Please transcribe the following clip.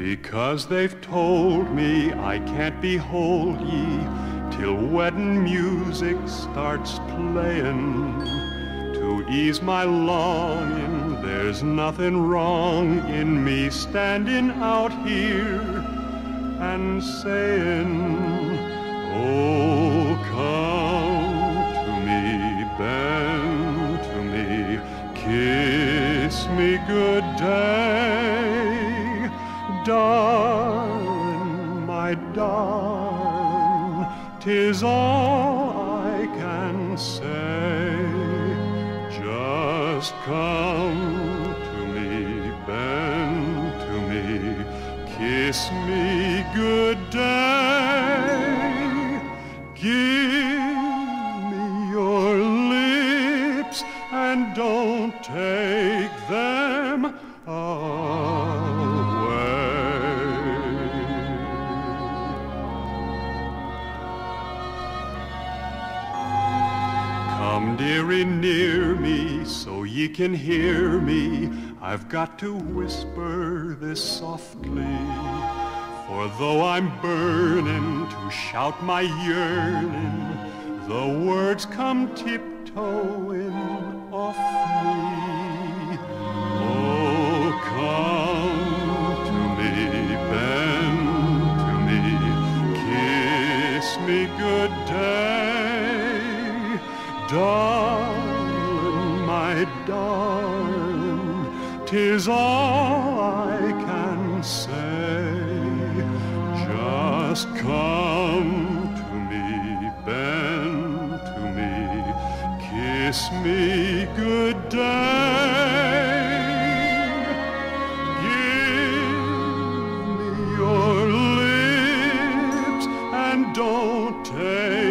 Cause they've told me I can't behold ye till wedding music starts playing. To ease my longing, there's nothing wrong in me standing out here and saying, Oh, come to me, bend to me, kiss me good day, darling, my darling, tis all I can say. Just come to me, bend to me, kiss me good day. Give me your lips and don't take them Come, dearie, near me so ye can hear me. I've got to whisper this softly. For though I'm burning to shout my yearning, the words come tiptoeing off me. Oh, come to me, bend to me, kiss me good day, darling, my darling, tis all I can say. Just come to me, bend to me, kiss me good day. Give me your lips and don't take